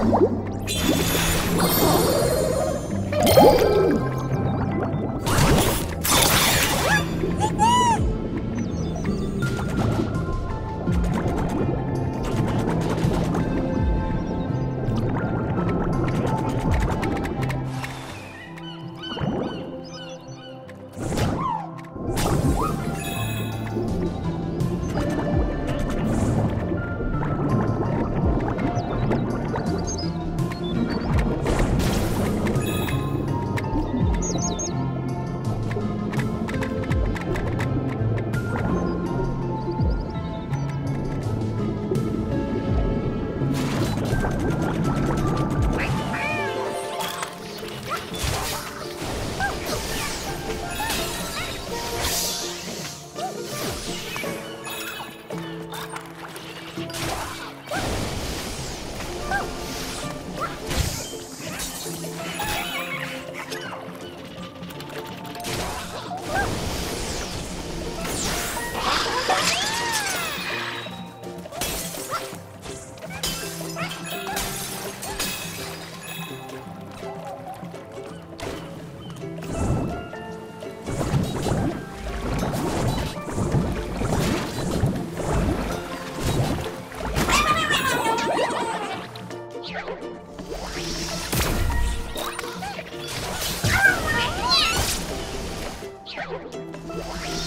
you Okay.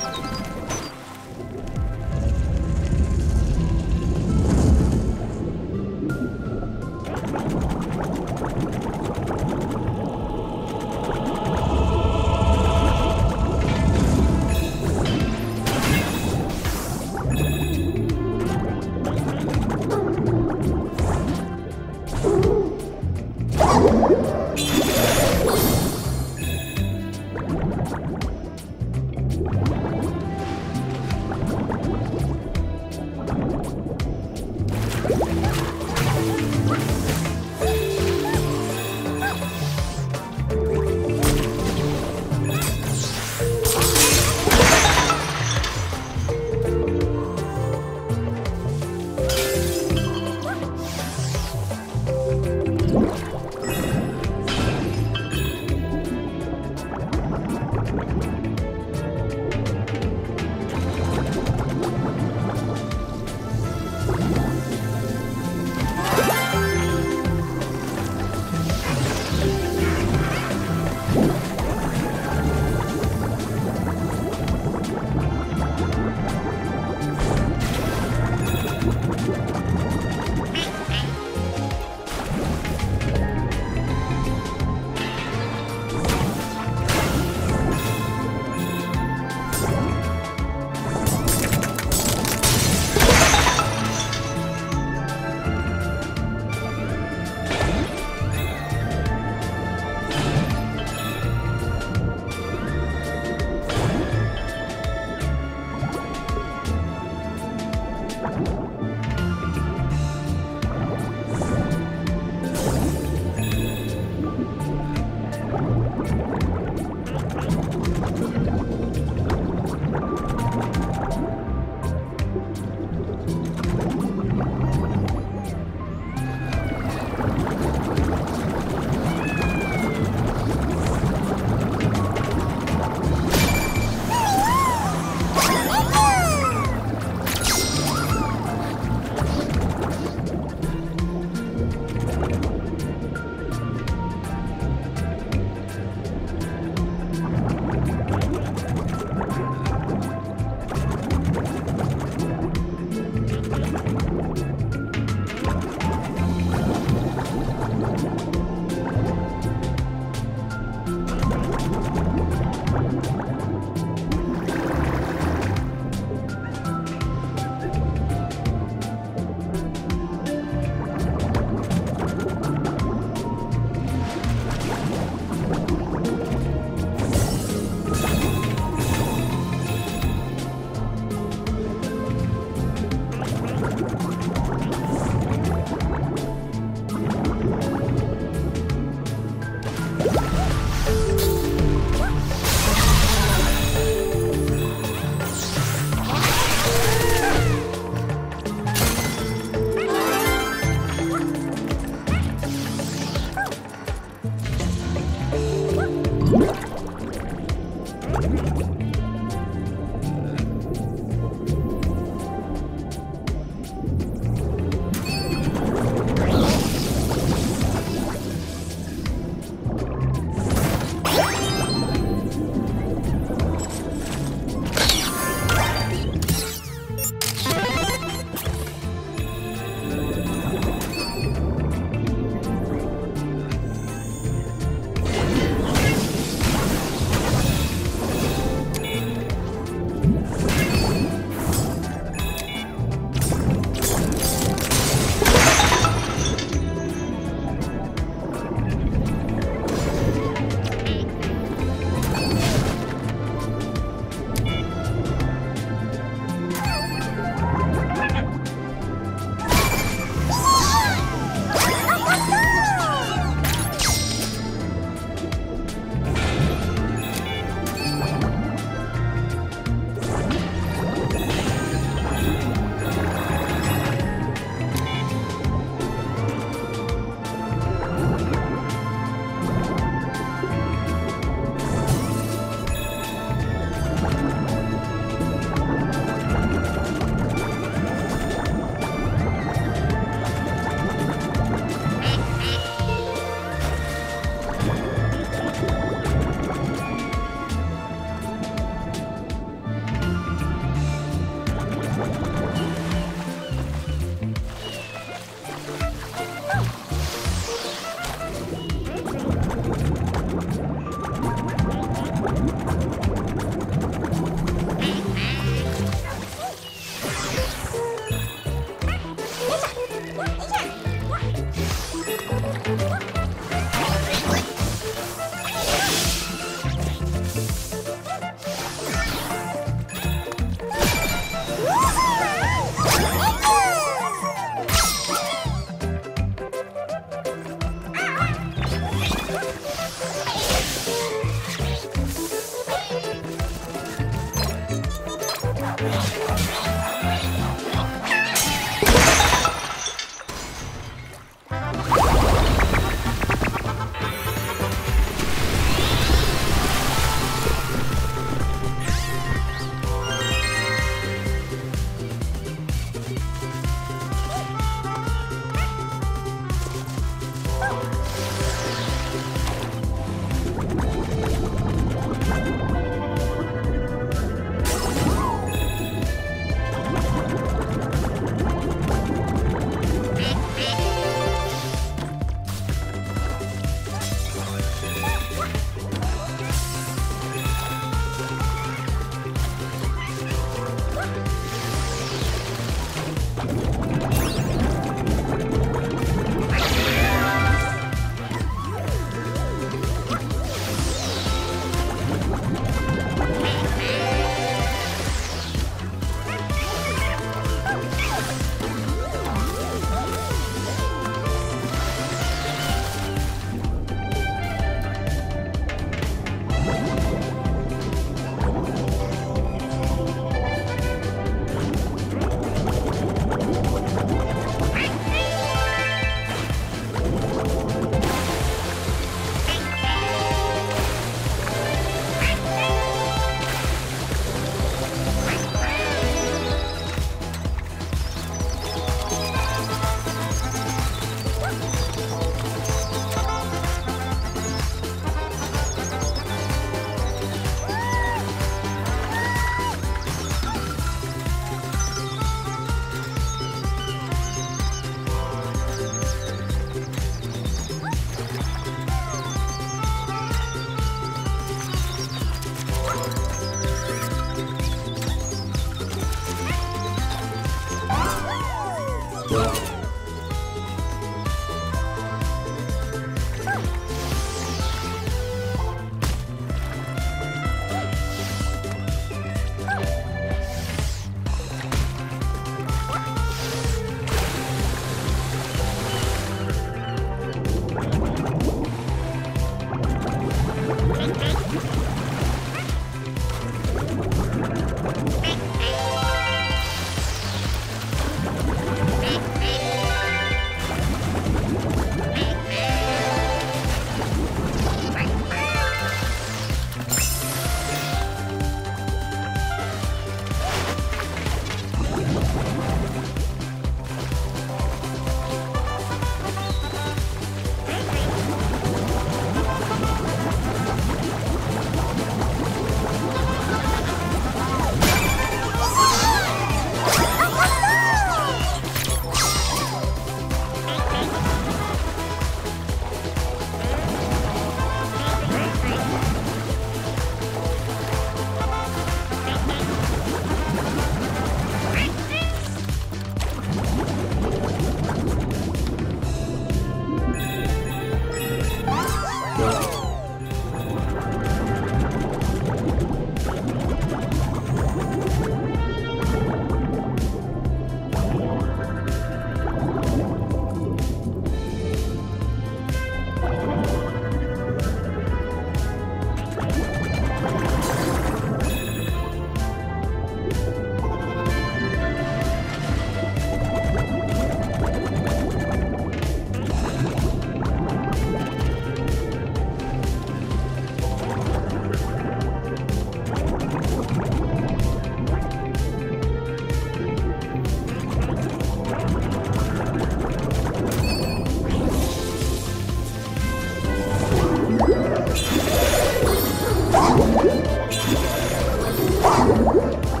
Música